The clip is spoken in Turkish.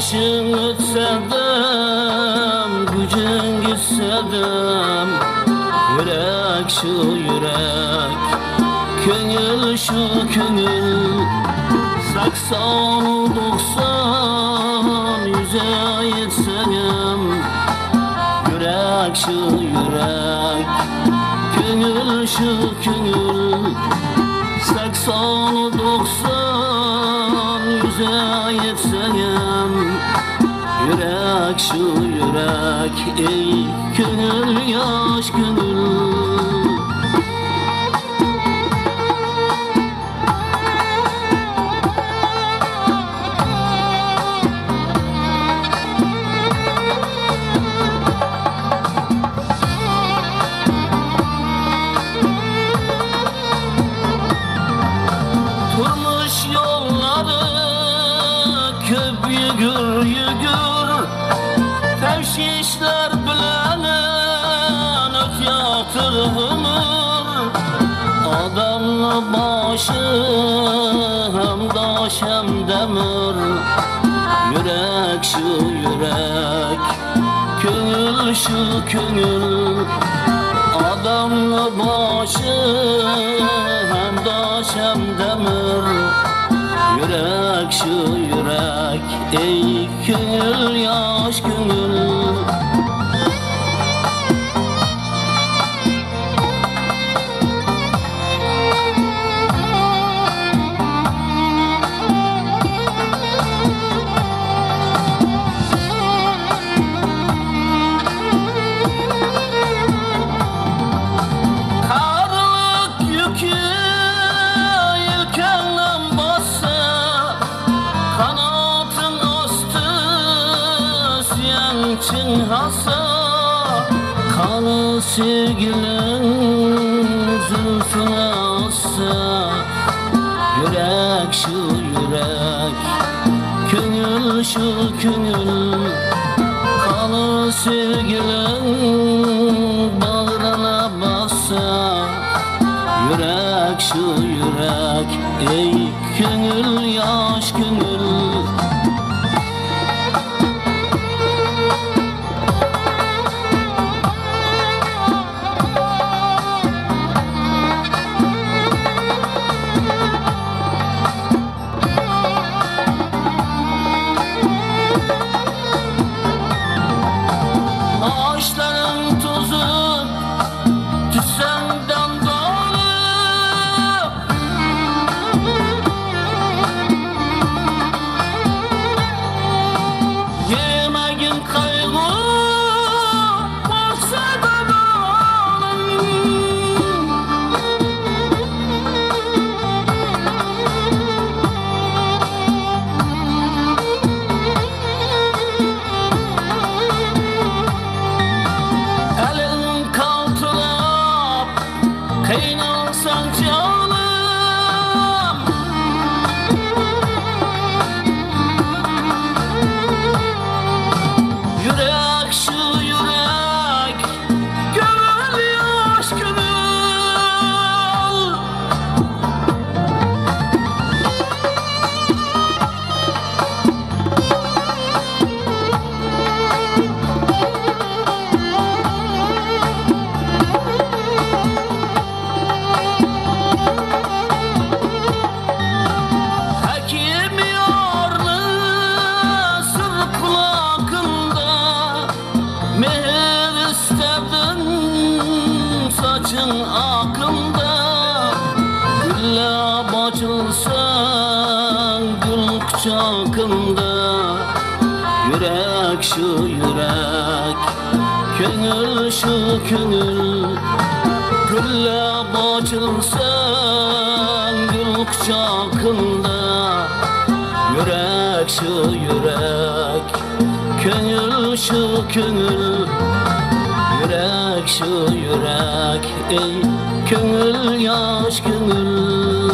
Yaşın ötsedim, gücün gitsedim Yürek şu yürek, köngül şu köngül. Saksan doksan yüze yetsem Yürek şu yürek, köngül şu köngül. Saksan doksan yüze yetsem Yürek şu yürek ey gönül yaş gönül yatır ömür Adamlı başı hem daş hem demir. Yürek şu yürek Köngül şu köngül Adamlı başı hem daş hem demir. Yürek şu yürek ey gönül yaş gönül çınhasa Kanı sevgilin zülfüne assa Yürek şu yürek Gönül şu gönül Kanı sevgilin bağrına bassa Yürek şu yürek ey gönül yaş gönül akında Gülle bacılsan gül kucakında Yürek şu yürek Gönül şu gönül. Gülle bacılsan gül kucakında Yürek şu yürek Gönül şu gönül Yürek şu yürek Ey gönül yaş gönül